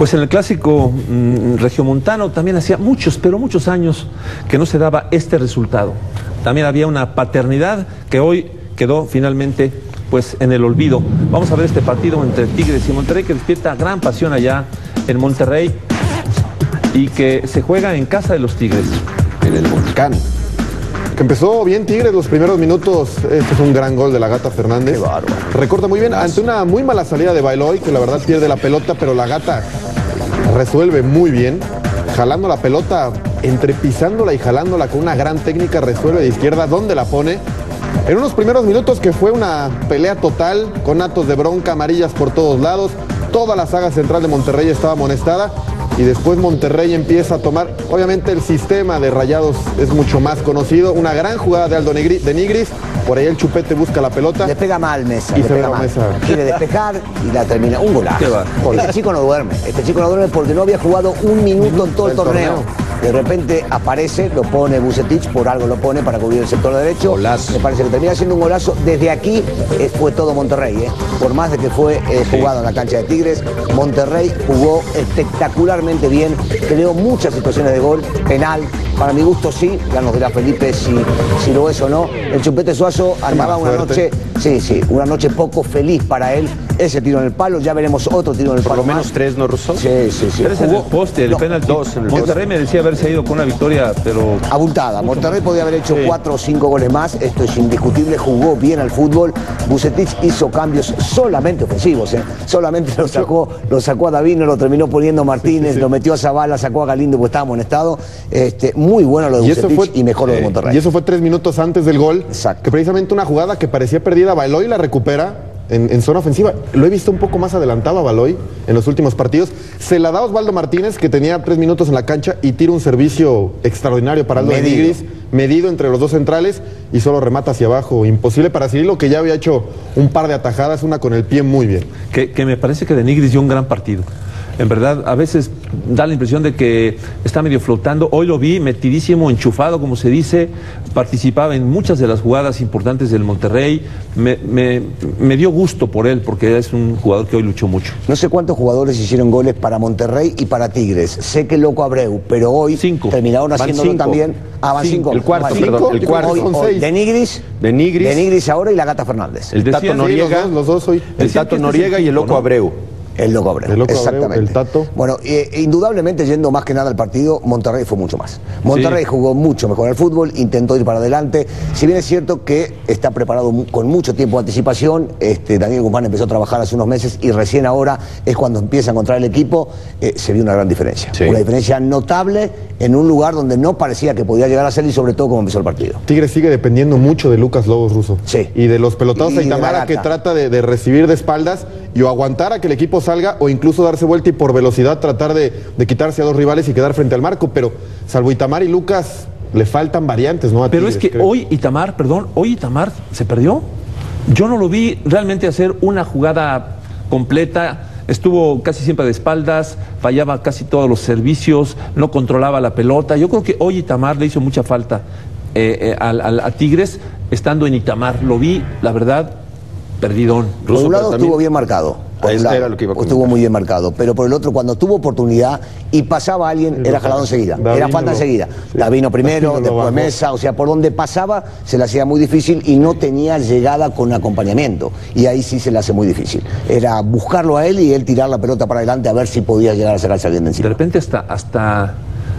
Pues en el clásico mm, regiomontano también hacía muchos, pero muchos años que no se daba este resultado. También había una paternidad que hoy quedó finalmente pues en el olvido. Vamos a ver este partido entre Tigres y Monterrey que despierta gran pasión allá en Monterrey y que se juega en casa de los Tigres. En el volcán. Que empezó bien Tigres los primeros minutos. Este es un gran gol de la gata Fernández. Qué bárbaro. Recorta muy bien ante una muy mala salida de Bailoy, que la verdad pierde la pelota, pero la gata resuelve muy bien. Jalando la pelota, entrepisándola y jalándola con una gran técnica, resuelve de izquierda. ¿Dónde la pone? En unos primeros minutos que fue una pelea total, con atos de bronca, amarillas por todos lados. Toda la saga central de Monterrey estaba amonestada y después Monterrey empieza a tomar, obviamente el sistema de rayados es mucho más conocido, una gran jugada de Aldo de Nigris, por ahí el chupete busca la pelota. Le pega mal Mesa. Y le se pega mal. Mesa. Quiere despejar y la termina. Un golazo. Este chico no duerme. Este chico no duerme porque no había jugado un minuto en todo el torneo. De repente aparece, lo pone Bucetich, por algo lo pone para cubrir el sector derecho. Golazo. Me parece que termina siendo un golazo. Desde aquí eh, fue todo Monterrey. eh. Por más de que fue eh, jugado en la cancha de Tigres, Monterrey jugó espectacularmente bien. Creó muchas situaciones de gol. Penal, para mi gusto sí. Ya nos dirá Felipe si, si lo es o no. El Chupete Suazo armaba una noche Sí, sí, una noche poco feliz para él. Ese tiro en el palo, ya veremos otro tiro en el Por palo. lo menos más. tres, ¿no, Russo? Sí, sí, sí. Tres en el poste, el No, penalti. dos en el Monterrey me decía haberse ido con una victoria, pero Abultada. Monterrey podía haber hecho Sí. cuatro o cinco goles más. Esto es indiscutible. Jugó bien al fútbol. Bucetich hizo cambios solamente ofensivos. ¿eh? Solamente lo sacó, lo sacó a Davino, lo terminó poniendo Martínez, lo metió a Zavala, sacó a Galindo porque estaba amonestado. Este, muy bueno lo de Y eso Bucetich fue, y mejor lo de eh, Monterrey. Y eso fue tres minutos antes del gol. Exacto. Que precisamente una jugada que parecía perdida, Baloy la recupera en, en zona ofensiva. Lo he visto un poco más adelantado a Baloy en los últimos partidos. Se la da Osvaldo Martínez, que tenía tres minutos en la cancha, y tira un servicio extraordinario para Aldo de Medido. Nigris, medido entre los dos centrales, y solo remata hacia abajo. Imposible para Cirilo, que ya había hecho un par de atajadas, una con el pie muy bien. que, que me parece que de Nigris dio un gran partido. En verdad, a veces da la impresión de que está medio flotando. Hoy lo vi metidísimo, enchufado, como se dice. Participaba en muchas de las jugadas importantes del Monterrey. Me, me- me dio gusto por él, porque es un jugador que hoy luchó mucho. No sé cuántos jugadores hicieron goles para Monterrey y para Tigres. Sé que Loco Abreu, pero hoy Cinco. terminaron Van haciéndolo cinco. también. Ah, van Cinco. cinco. El cuarto, Van perdón, cinco. el cuarto. Hoy- Son hoy seis. de Nigris. De Nigris. De Nigris ahora y la Gata Fernández. El El Tato Noriega. Los dos, los dos hoy. El Tato Noriega el y el Loco ¿no? Abreu. El Loco Abreu. El Loco Abreu, Exactamente. el Tato. Bueno, eh, indudablemente yendo más que nada al partido, Monterrey fue mucho más. Monterrey Sí. jugó mucho mejor al fútbol, intentó ir para adelante. Si bien es cierto que está preparado con mucho tiempo de anticipación, este, Daniel Guzmán empezó a trabajar hace unos meses y recién ahora es cuando empieza a encontrar el equipo, eh, se vio una gran diferencia. Sí. Una diferencia notable en un lugar donde no parecía que podía llegar a ser y sobre todo como empezó el partido. Tigres sigue dependiendo mucho de Lucas Lobos Russo. Sí. Y de los pelotados Y de Itamara que trata de, de recibir de espaldas y o aguantar a que el equipo salga o incluso darse vuelta y por velocidad tratar de, de quitarse a dos rivales y quedar frente al marco. Pero salvo Itamar y Lucas, le faltan variantes, ¿no? A Pero es que creo. hoy Itamar, perdón, hoy Itamar se perdió. Yo no lo vi realmente hacer una jugada completa. Estuvo casi siempre de espaldas, fallaba casi todos los servicios, no controlaba la pelota. Yo creo que hoy Itamar le hizo mucha falta eh, eh, a Tigres estando en Itamar. Lo vi, la verdad, perdidón. Por un lado estuvo bien marcado. Por un lado, era lo que iba a estuvo muy bien marcado. Pero por el otro, cuando tuvo oportunidad y pasaba a alguien, era jalado enseguida. Era Davino falta lo- enseguida. sí. Davino primero, Davino después. Mesa. O sea, por donde pasaba se le hacía muy difícil y no tenía llegada con acompañamiento. Y ahí sí se le hace muy difícil. Era buscarlo a él y él tirar la pelota para adelante a ver si podía llegar a sacarse alguien de De encima. repente hasta, hasta,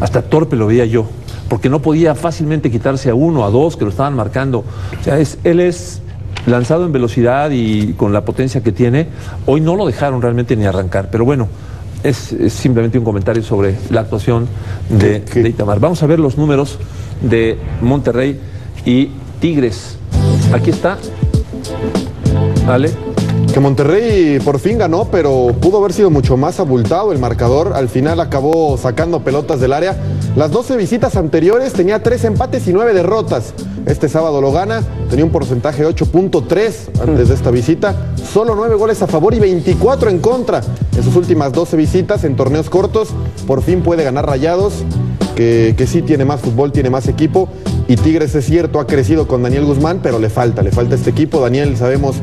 hasta torpe lo veía yo, porque no podía fácilmente quitarse a uno, a dos que lo estaban marcando. O sea, es, él es lanzado en velocidad y con la potencia que tiene. Hoy no lo dejaron realmente ni arrancar, pero bueno, es, es simplemente un comentario sobre la actuación de, de Itamar. Vamos a ver los números de Monterrey y Tigres. Aquí está. ¿Vale? Que Monterrey por fin ganó, pero pudo haber sido mucho más abultado el marcador. Al final acabó sacando pelotas del área. Las 12 visitas anteriores tenía 3 empates y 9 derrotas. Este sábado lo gana, tenía un porcentaje de 8.3 antes de esta visita. Solo 9 goles a favor y 24 en contra. En sus últimas 12 visitas en torneos cortos, por fin puede ganar Rayados, que, que sí tiene más fútbol, tiene más equipo. Y Tigres es cierto, ha crecido con Daniel Guzmán, pero le falta, le falta este equipo. Daniel sabemos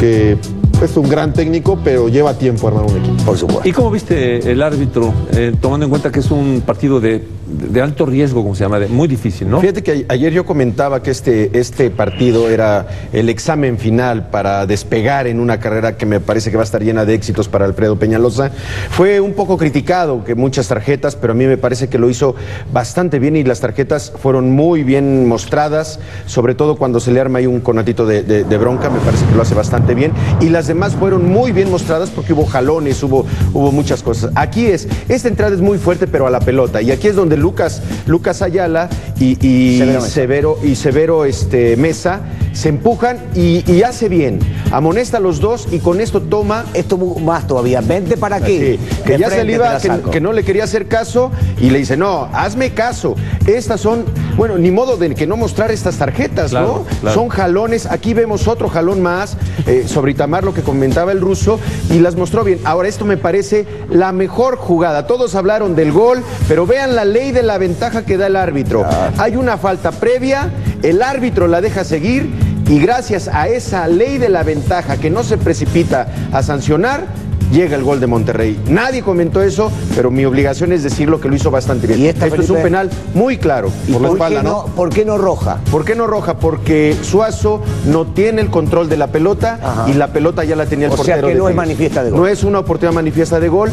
que es un gran técnico, pero lleva tiempo armar un equipo. Por supuesto. ¿Y cómo viste el árbitro, eh, tomando en cuenta que es un partido de, de alto riesgo, como se llama, de- muy difícil, ¿no? Fíjate que ayer yo comentaba que este, este partido era el examen final para despegar en una carrera que me parece que va a estar llena de éxitos para Alfredo Peñalosa. Fue un poco criticado, que muchas tarjetas, pero a mí me parece que lo hizo bastante bien y las tarjetas fueron muy bien mostradas, sobre todo cuando se le arma ahí un conatito de- de bronca, me parece que lo hace bastante bien. Y las demás fueron muy bien mostradas porque hubo jalones, hubo, hubo muchas cosas. Aquí es, esta entrada es muy fuerte, pero a la pelota. Y aquí es donde Lucas, Lucas Ayala y, y Severo. Severo y Severo este, Mesa se empujan y, y hace bien. Amonesta a los dos y con esto toma. Esto más todavía. Vente para aquí. Sí, que De ya se le iba, que, que no le quería hacer caso y le dice, no, hazme caso. Estas son, bueno, ni modo de que no mostrar estas tarjetas, Claro, ¿no? claro. Son jalones. Aquí vemos otro jalón más eh, sobre Itamar, lo que comentaba el ruso, y las mostró bien. Ahora, esto me parece la mejor jugada. Todos hablaron del gol, pero vean la ley de la ventaja que da el árbitro. Hay una falta previa, el árbitro la deja seguir. Y gracias a esa ley de la ventaja que no se precipita a sancionar, llega el gol de Monterrey. Nadie comentó eso, pero mi obligación es decirlo que lo hizo bastante bien. ¿Y esta, Esto es un penal muy claro. ¿Y por la espalda, qué ¿no? no, ¿Por qué no roja? ¿Por qué no roja? Porque Suazo no tiene el control de la pelota Ajá. y la pelota ya la tenía el O sea portero. que no es manifiesta de gol. No es una oportunidad manifiesta de gol.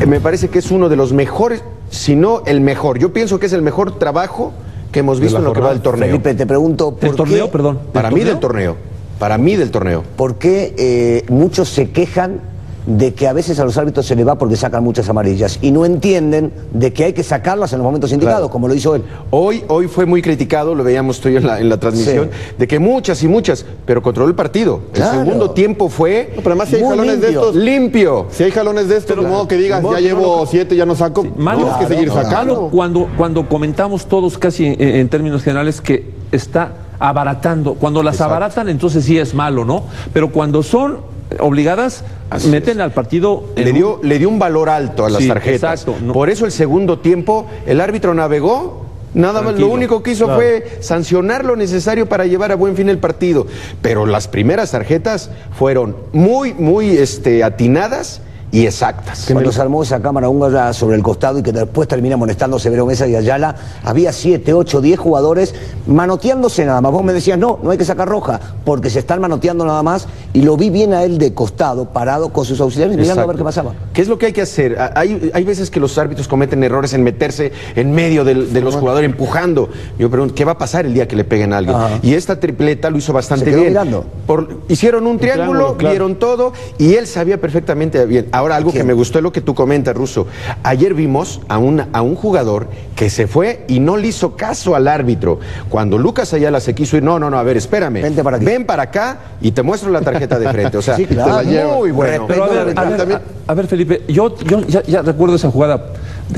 Eh, me parece que es uno de los mejores, si no el mejor. Yo pienso que es el mejor trabajo que hemos visto en lo que va del torneo. Felipe, te pregunto, ¿por ¿Del torneo, qué, perdón? Para mí del torneo. Para mí del torneo. por qué, eh, muchos se quejan de que a veces a los árbitros se le va porque sacan muchas amarillas y no entienden de que hay que sacarlas en los momentos indicados, Claro. como lo hizo él? Hoy, hoy fue muy criticado, lo veíamos tú y yo en la, en la transmisión, de que muchas y muchas, pero controló el partido. Claro. El segundo tiempo fue No, pero además si hay Muy jalones de limpio. estos, limpio. si hay jalones de estos, de modo que digas, ya llevo siete, ya no saco, Malo, tienes que seguir sacando. cuando, cuando comentamos todos casi en, en términos generales que está abaratando. Cuando las abaratan, entonces sí es malo, ¿no? Pero cuando son obligadas, Así meten al partido Le un- dio, le dio un valor alto a las Sí, tarjetas. exacto, no. Por eso el segundo tiempo, el árbitro navegó. Nada más, lo único que hizo fue sancionar lo necesario para llevar a buen fin el partido. Pero las primeras tarjetas fueron muy, muy este, atinadas y exactas. Cuando se armó esa cámara húngara sobre el costado y que después termina molestando a Severo Mesa y Ayala, había 7, 8, 10 jugadores manoteándose nada más. Vos me decías, no, no hay que sacar roja, porque se están manoteando nada más. Y lo vi bien a él de costado, parado con sus auxiliares, mirando a ver qué pasaba. ¿Qué es lo que hay que hacer? Hay, hay veces que los árbitros cometen errores en meterse en medio del- de, los jugadores empujando. Yo pregunto, ¿qué va a pasar el día que le peguen a alguien? Ajá. Y esta tripleta lo hizo bastante Se quedó bien. mirando. Por- hicieron un triángulo, triángulo, claro. vieron todo y él sabía perfectamente bien. Ahora, algo ¿Quién? que me gustó es lo que tú comentas, Ruso. Ayer vimos a, una- a un jugador que se fue y no le hizo caso al árbitro. Cuando Lucas Ayala se quiso ir, no, no, no, a ver, espérame. Vente para aquí. Ven para acá y te muestro la tarjeta de frente. O sea, Sí, claro. te la llevo. muy bueno. Pero a ver, a ver, También- a- a ver, Felipe, yo, yo ya, ya recuerdo esa jugada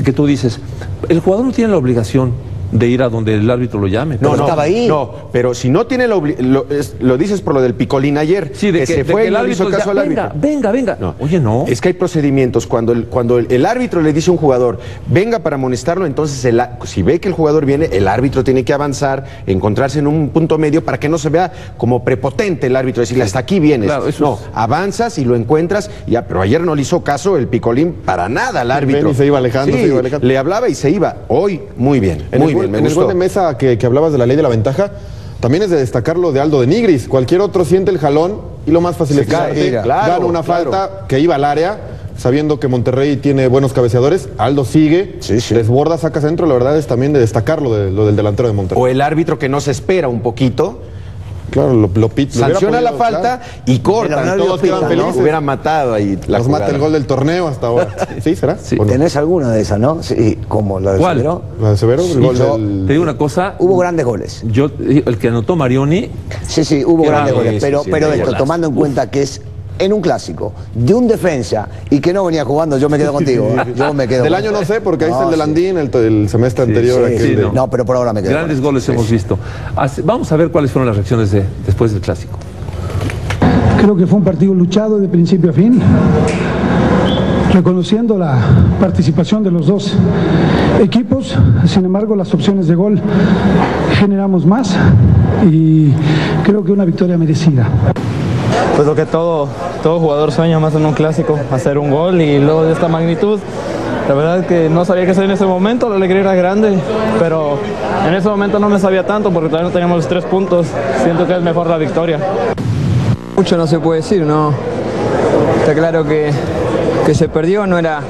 que tú dices. El jugador no tiene la obligación de ir a donde el árbitro lo llame. Pero estaba ahí. No, pero si no tiene la obli- lo, es- lo dices por lo del picolín ayer. Sí, de que, se de fue que y no le hizo ya, caso al árbitro. venga, venga. No. Oye, no. Es que hay procedimientos. Cuando el, cuando el, el árbitro le dice a un jugador, venga para amonestarlo, entonces el si ve que el jugador viene, el árbitro tiene que avanzar, encontrarse en un punto medio para que no se vea como prepotente el árbitro, decirle, hasta aquí vienes. Claro, eso no, es- avanzas y lo encuentras, ya, pero ayer no le hizo caso el picolín para nada al árbitro. y se iba alejando, Sí, se iba alejando. Le hablaba y se iba. Hoy, muy bien, En muy el, en el gol de mesa que, que hablabas de la ley de la ventaja, también es de destacar lo de Aldo de Nigris. Cualquier otro siente el jalón y lo más fácil es quitarte. claro, Gana una claro. falta que iba al área, sabiendo que Monterrey tiene buenos cabeceadores. Aldo sigue, Sí, sí. desborda, saca centro. La verdad es también de destacar lo, de- lo del delantero de Monterrey. O el árbitro que no se espera un poquito, Claro, lo, lo pit- lo hubiera sanciona la falta claro. y no Todos lo quedan pitan, ¿no? felices. Hubiera matado ahí la Nos mata el gol del torneo hasta ahora. ¿Sí, será? Sí. ¿Tenés alguna de esas, no? Sí, como la de ¿Cuál? Severo. La de Severo, el gol yo- del... Te digo una cosa. Hubo grandes goles. Yo, el que anotó Marioni, Sí, sí, hubo grandes goles. Pero, sí, pero esto, golazo. tomando en cuenta que es en un clásico de un defensa y que no venía jugando, yo me quedo contigo. ¿eh? Yo me quedo Del año no sé, porque ahí está el de. Landín, el, el semestre anterior. Sí, aquel sí, de- no. No, pero por ahora me quedo. grandes goles hemos visto. Vamos a ver cuáles fueron las reacciones de, después del clásico. Creo que fue un partido luchado de principio a fin, reconociendo la participación de los dos equipos. Sin embargo, las opciones de gol generamos más y creo que una victoria merecida. Pues lo que todo, todo jugador sueña más en un clásico, hacer un gol y luego de esta magnitud. La verdad es que no sabía qué hacer en ese momento, la alegría era grande, pero en ese momento no me sabía tanto porque todavía no teníamos tres puntos. Siento que es mejor la victoria. Mucho no se puede decir, ¿no? Está claro que, que se perdió, no era,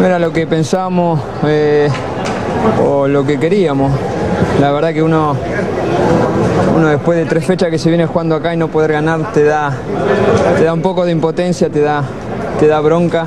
no era lo que pensábamos eh, o lo que queríamos. La verdad que uno, uno después de tres fechas que se viene jugando acá y no poder ganar te da, te da un poco de impotencia, te da, te da bronca.